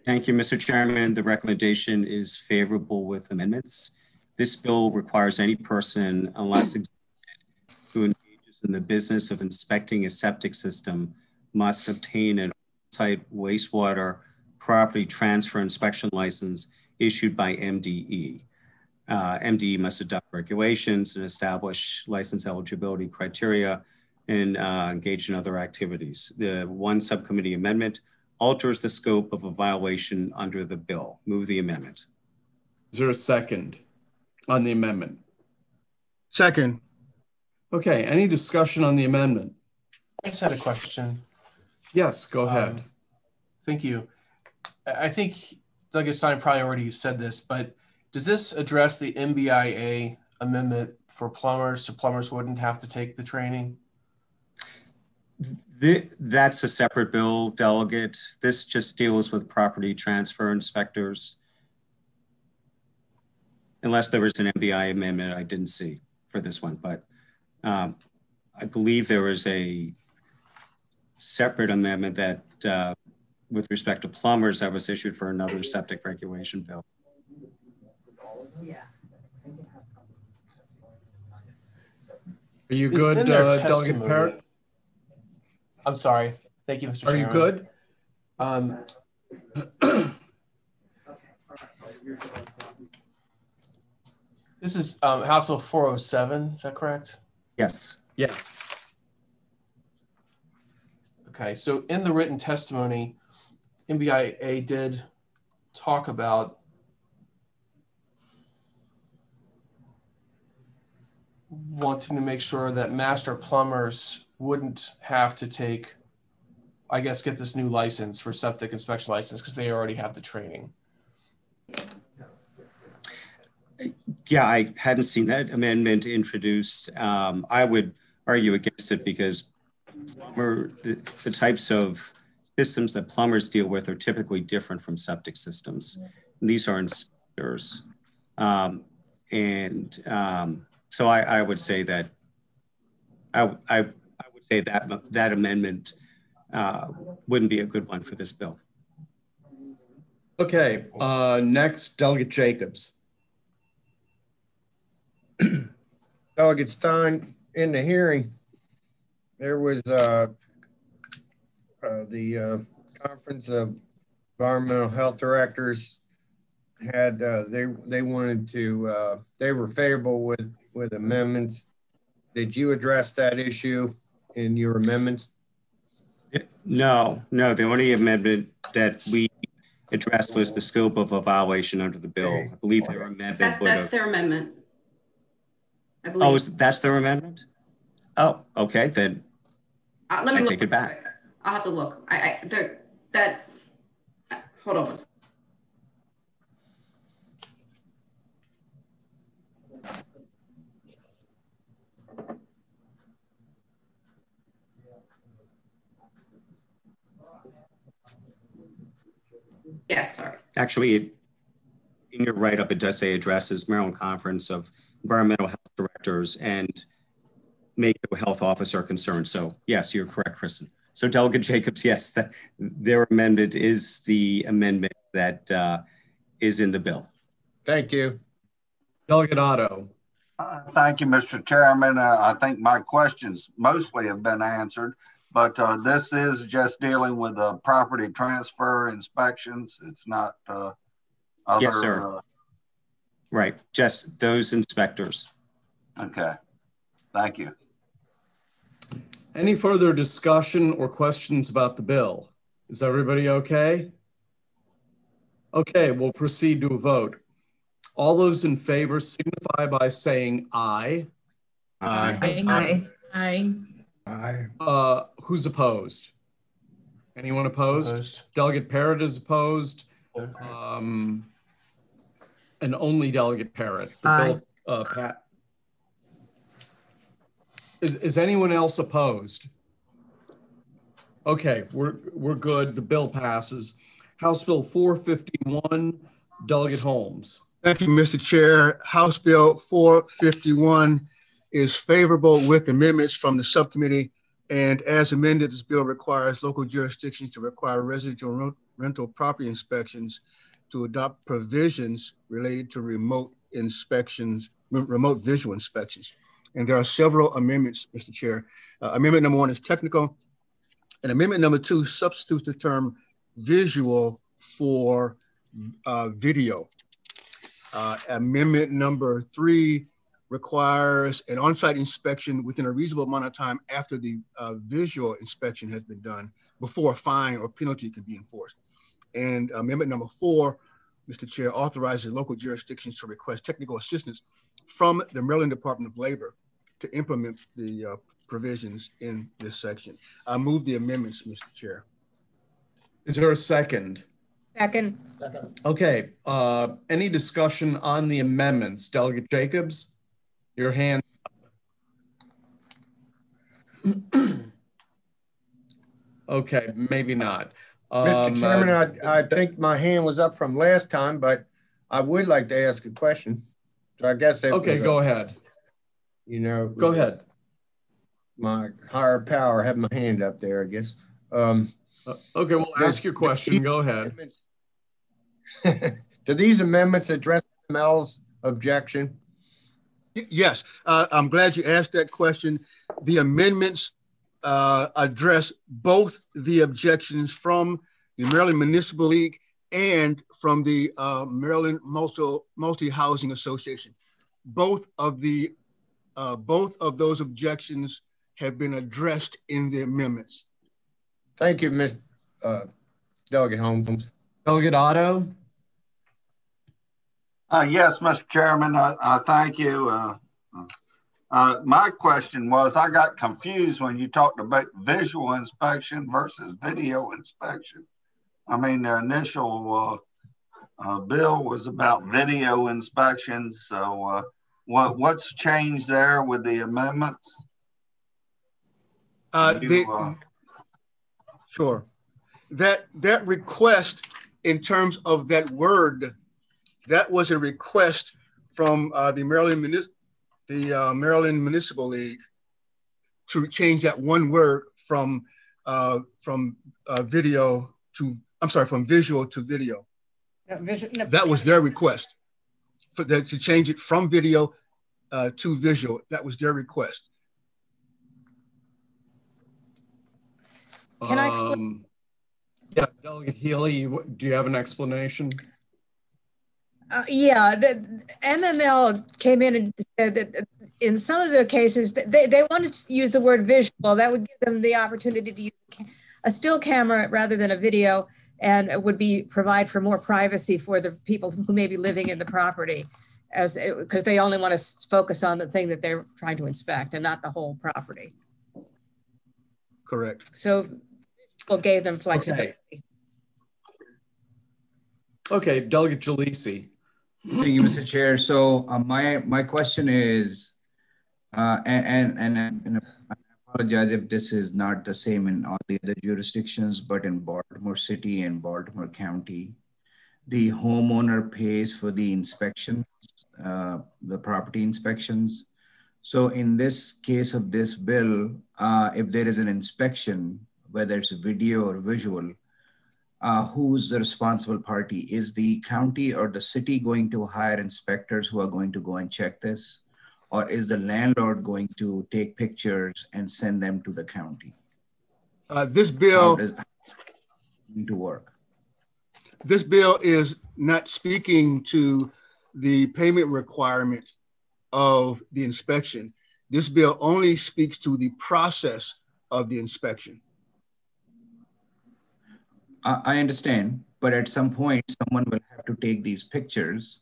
Thank you, Mr. Chairman. The recommendation is favorable with amendments. This bill requires any person, unless who engages in the business of inspecting a septic system must obtain an on-site wastewater property transfer inspection license issued by MDE. Uh, MDE must adopt regulations and establish license eligibility criteria and uh, engage in other activities. The one subcommittee amendment alters the scope of a violation under the bill. Move the amendment.
Is there a second on the amendment?
Second.
Okay, any discussion on the amendment?
I just had a question.
Yes, go ahead.
Um, thank you. I I think Doug Stein probably already said this, but does this address the MBIA amendment for plumbers so plumbers wouldn't have to take the training?
Th- that's a separate bill, delegate. This just deals with property transfer inspectors. Unless there was an MBI amendment I didn't see for this one, but um, I believe there was a separate amendment that, uh, with respect to plumbers, that was issued for another septic regulation bill.
Are you
It's
good, uh, Delegate. Parrott?
I'm sorry. Thank you, Mr.
Are you
Chairman.
good?
Um, this is um, House Bill 407. Is that correct?
Yes.
Yes.
Okay. So in the written testimony, MBIA did talk about wanting to make sure that master plumbers wouldn't have to take, I guess, get this new license for septic inspection license because they already have the training.
Yeah, I hadn't seen that amendment introduced. Um, I would argue against it because plumber, the, the types of systems that plumbers deal with are typically different from septic systems. And these are inspectors. Um, and um, so I, I would say that I, I, I would say that that amendment uh, wouldn't be a good one for this bill.
Okay, uh, next, Delegate Jacobs.
Delegate Stein, in the hearing, there was uh, uh, the uh, Conference of Environmental Health Directors had, uh, they, they wanted to, uh, they were favorable with, with amendments. Did you address that issue in your amendments?
No, no, the only amendment that we addressed was the scope of a violation under the bill. I believe their amendment
That,
would
that's
have.
their amendment. I
Oh,
believe.
is, that's their amendment? Oh, okay, then
Uh, let me
I
look
take it back.
I'll have to look. I, I, there, that, hold on. Yes, sorry.
Actually, in your write-up, it does say addresses Maryland Conference of Environmental Health Directors and MACO Health Officer concerned. So yes, you're correct, Kristen. So Delegate Jacobs, yes, that their amendment is the amendment that uh, is in the bill.
Thank you.
Delegate Otto.
Uh, Thank you, Mr. Chairman. Uh, I think my questions mostly have been answered, but uh, this is just dealing with uh, property transfer inspections. It's not uh, other.
Yes, sir.
uh,
Right, just those inspectors.
Okay, thank you.
Any further discussion or questions about the bill? Is everybody okay? Okay, we'll proceed to a vote. All those in favor signify by saying aye.
Aye. Aye.
Aye.
Uh, who's opposed? Anyone opposed?
Opposed.
Delegate Parrott is opposed. Um, and only Delegate Parrott.
Aye.
Uh, Pat. Is, is anyone else opposed? Okay, we're, we're good. The bill passes. House Bill 451, Delegate Holmes.
Thank you, Mr. Chair. House Bill 451 is favorable with amendments from the subcommittee. And as amended, this bill requires local jurisdictions to require residential rent- rental property inspections to adopt provisions related to remote inspections, remote visual inspections. And there are several amendments, Mr. Chair. Uh, amendment number one is technical. And amendment number two substitutes the term visual for uh, video. Uh, amendment number three requires an on-site inspection within a reasonable amount of time after the uh, visual inspection has been done before a fine or penalty can be enforced. And amendment number four, Mr. Chair, authorizes local jurisdictions to request technical assistance from the Maryland Department of Labor to implement the uh, provisions in this section. I move the amendments, Mr. Chair.
Is there a second?
Second.
Okay, uh, any discussion on the amendments? Delegate Jacobs, your hand. Okay, maybe not.
Mr.
Um,
Chairman,
uh,
I, I think my hand was up from last time, but I would like to ask a question. So I guess.
Okay,
was a-
go ahead.
You know.
Go ahead.
My higher power had my hand up there, I guess. Um,
uh, okay, well,
does,
ask your question. Go ahead.
do these amendments address Mel's objection?
Yes, uh, I'm glad you asked that question. The amendments uh, address both the objections from the Maryland Municipal League and from the uh, Maryland Multi Housing Association. Both of the uh, both of those objections have been addressed in the amendments.
Thank you, Ms. Uh, Delegate Holmes.
Delegate Otto.
Uh, yes, Mr. Chairman, I, thank you. Uh, uh, my question was I got confused when you talked about visual inspection versus video inspection. I mean, the initial uh, uh, bill was about video inspections. So, uh, what what's changed there with the amendments?
Uh, you, the, uh, sure. That that request in terms of that word, that was a request from uh, the Maryland the uh, Maryland Municipal League to change that one word from uh, from uh, video to I'm sorry, from visual to video. No, no, that was their request for that to change it from video uh, to visual. That was their request.
Can I explain? Um,
yeah, Delegate Healey, do you have an explanation?
Uh, yeah, the MML came in and said that in some of the cases they, they wanted to use the word visual. That would give them the opportunity to use a still camera rather than a video and it would be provide for more privacy for the people who may be living in the property as because they only want to focus on the thing that they're trying to inspect and not the whole property.
Correct.
So well, gave them flexibility.
Okay, okay Delegate Jalisi.
Thank you, Mr. Chair. So uh, my my question is, uh, and, and, and I apologize if this is not the same in all the other jurisdictions, but in Baltimore City and Baltimore County, the homeowner pays for the inspections, uh, the property inspections. So in this case of this bill, uh, if there is an inspection, whether it's video or visual, uh, who's the responsible party? Is the county or the city going to hire inspectors who are going to go and check this? Or is the landlord going to take pictures and send them to the county?
Uh, this bill
to work.
This bill is not speaking to the payment requirement of the inspection. This bill only speaks to the process of the inspection.
I understand, but at some point, someone will have to take these pictures.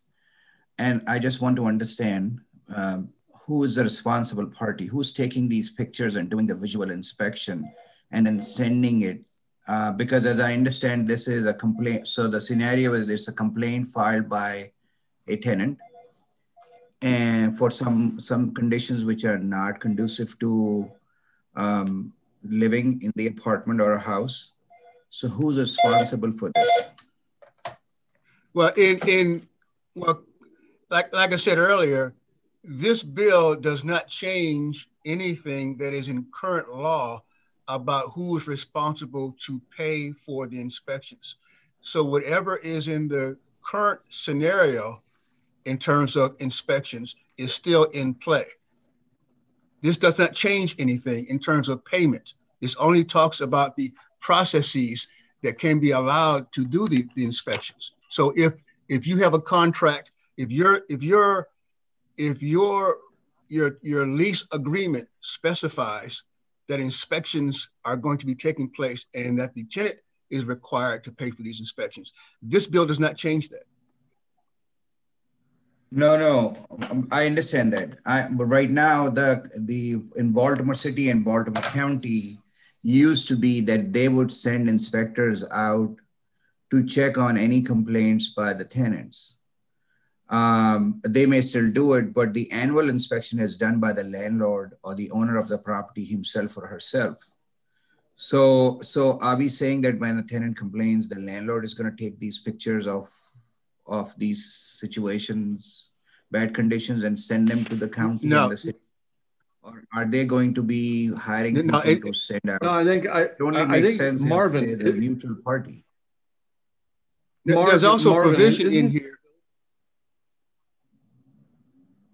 And I just want to understand um, who is the responsible party, who's taking these pictures and doing the visual inspection and then sending it. Uh, because as I understand, this is a complaint. So the scenario is it's a complaint filed by a tenant and for some some conditions which are not conducive to um, living in the apartment or a house so who's responsible for this?
Well, in in well, like like I said earlier, this bill does not change anything that is in current law about who is responsible to pay for the inspections. So whatever is in the current scenario in terms of inspections is still in play. This does not change anything in terms of payment. This only talks about the processes that can be allowed to do the, the inspections. So if if you have a contract, if your if your if your your your lease agreement specifies that inspections are going to be taking place and that the tenant is required to pay for these inspections. This bill does not change that.
No, no, I understand that. I, but right now, the the in Baltimore City and Baltimore County, used to be that they would send inspectors out to check on any complaints by the tenants. Um, they may still do it, but the annual inspection is done by the landlord or the owner of the property himself or herself. So, so are we saying that when a tenant complains, the landlord is going to take these pictures of of these situations, bad conditions, and send them to the county
no.
and the city? Or are they going to be hiring
No, uh,
people
it-
to send out?
No, I think, I,
Don't
I
it
I think
sense
Marvin,
is a neutral party?
There- There's also
Marvin,
provision in here.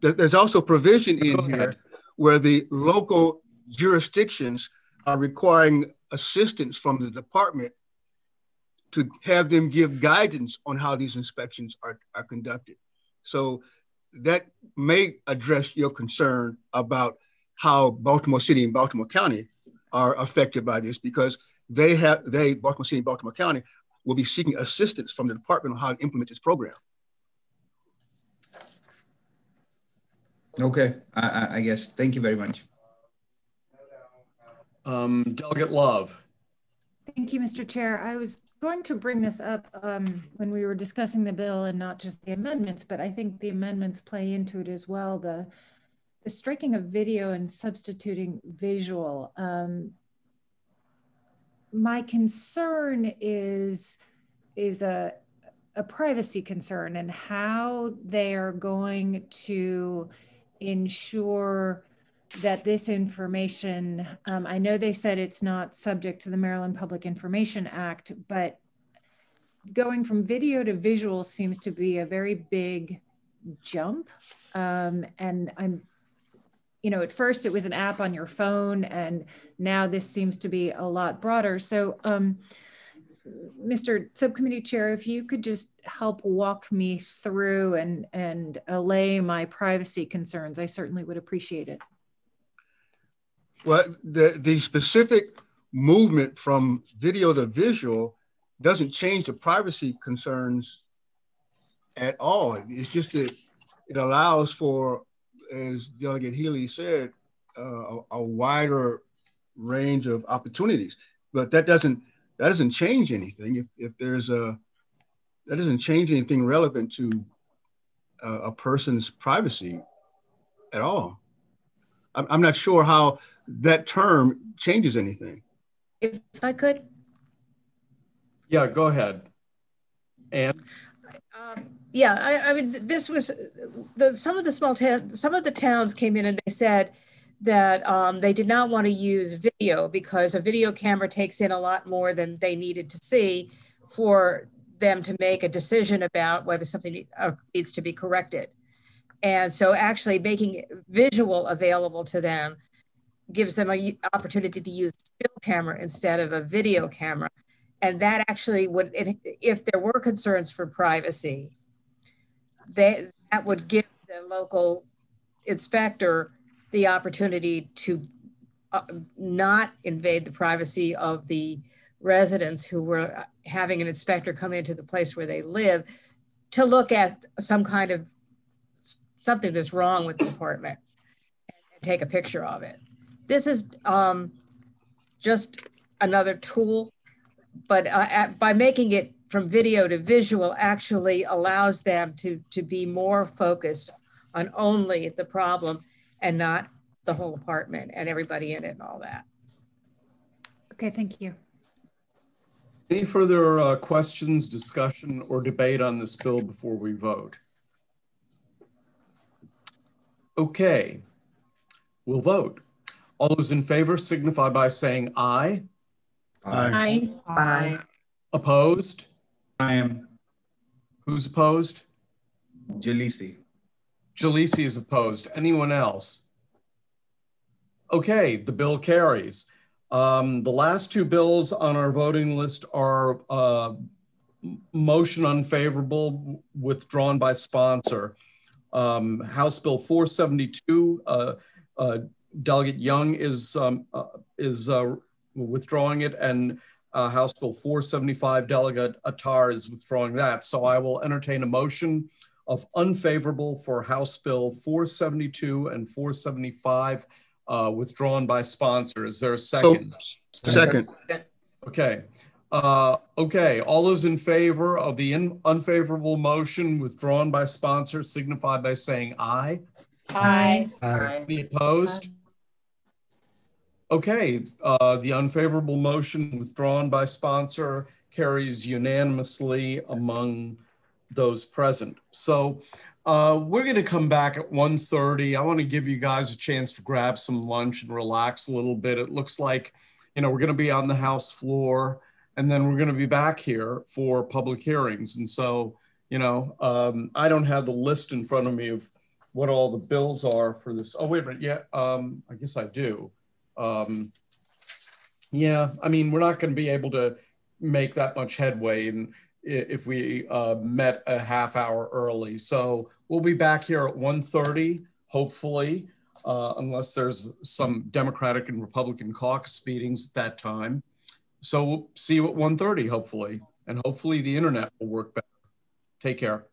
There's also provision in here where the local jurisdictions are requiring assistance from the department to have them give guidance on how these inspections are, are conducted. So that may address your concern about how Baltimore City and Baltimore County are affected by this because they have, they, Baltimore City and Baltimore County, will be seeking assistance from the department on how to implement this program.
Okay, I, I, I guess. Thank you very much.
um, Delegate Love.
Thank you, Mr. Chair. I was going to bring this up um, when we were discussing the bill and not just the amendments, but I think the amendments play into it as well. The the striking of video and substituting visual. Um, my concern is is a a privacy concern and how they are going to ensure that this information, um, I know they said it's not subject to the Maryland Public Information Act, but going from video to visual seems to be a very big jump. Um, and I'm, you know, at first it was an app on your phone, and now this seems to be a lot broader. So, um, Mr. Subcommittee Chair, if you could just help walk me through and, and allay my privacy concerns, I certainly would appreciate it.
Well, the, the specific movement from video to visual doesn't change the privacy concerns at all. It's just that it allows for, as Delegate Healey said, uh, a, a wider range of opportunities. But that doesn't that doesn't change anything. If, if there's a that doesn't change anything relevant to a, a person's privacy at all. I'm, I'm not sure how that term changes anything.
If I could,
Yeah, go ahead. And
yeah, I, I mean, this was the some of the small towns, some of the towns came in and they said that um, they did not want to use video because a video camera takes in a lot more than they needed to see for them to make a decision about whether something uh, needs to be corrected. And so actually making visual available to them gives them an opportunity to use still camera instead of a video camera. And that actually would, if there were concerns for privacy, they, that would give the local inspector the opportunity to uh, not invade the privacy of the residents who were having an inspector come into the place where they live to look at some kind of something that's wrong with the apartment and take a picture of it. This is um, just another tool, but uh, at, by making it from video to visual actually allows them to, to be more focused on only the problem and not the whole apartment and everybody in it and all that.
Okay, thank you.
Any further uh, questions, discussion, or debate on this bill before we vote? Okay, we'll vote. All those in favor signify by saying aye.
Aye.
Aye. Opposed?
I am
Who's opposed?
Jalisi.
Jalisi is opposed. Anyone else? Okay, the bill carries. Um, the last two bills on our voting list are uh, motion unfavorable withdrawn by sponsor. Um, House Bill 472, uh, uh, Delegate Young is um, uh, is uh, withdrawing it, and uh, House Bill 475, Delegate Attar is withdrawing that. So I will entertain a motion of unfavorable for House Bill 472 and 475 uh, withdrawn by sponsor. Is there a second?
So, second.
Okay. Uh, okay. All those in favor of the in unfavorable motion withdrawn by sponsor signify by saying aye. aye.
Aye.
Any opposed? Okay. Uh, the unfavorable motion withdrawn by sponsor carries unanimously among those present. So Uh, we're going to come back at 1.30. I want to give you guys a chance to grab some lunch and relax a little bit. It looks like, you know, we're going to be on the House floor and then we're going to be back here for public hearings. And so, you know, um, I don't have the list in front of me of what all the bills are for this. Oh, wait a minute. Yeah, um, I guess I do. Um, yeah, I mean, we're not going to be able to make that much headway and if we uh, met a half hour early. So we'll be back here at 1.30, hopefully, uh, unless there's some Democratic and Republican caucus meetings at that time. So we'll see you at 1.30, hopefully. And hopefully the internet will work better. Take care.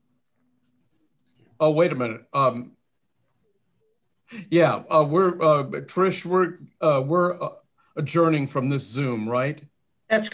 Oh, wait a minute. Um, yeah, uh, we're, uh, Trish, we're, uh, we're uh, adjourning from this Zoom, right?
That's correct.